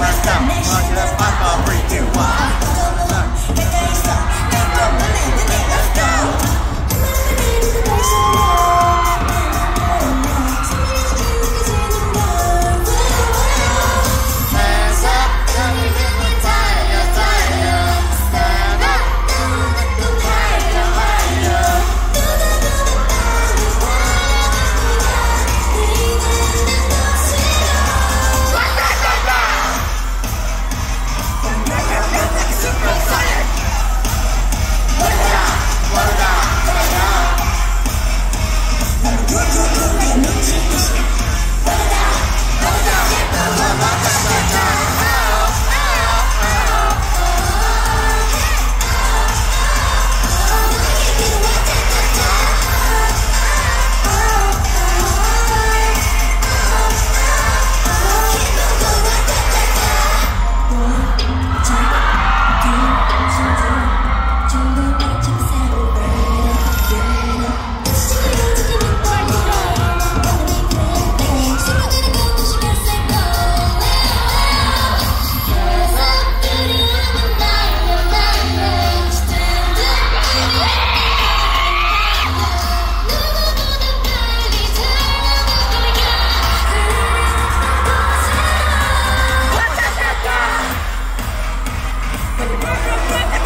Let's go. Roger, that's you. Thank you.